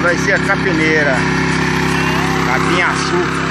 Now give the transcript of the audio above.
vai ser a capineira. Capinhaçu. açúcar.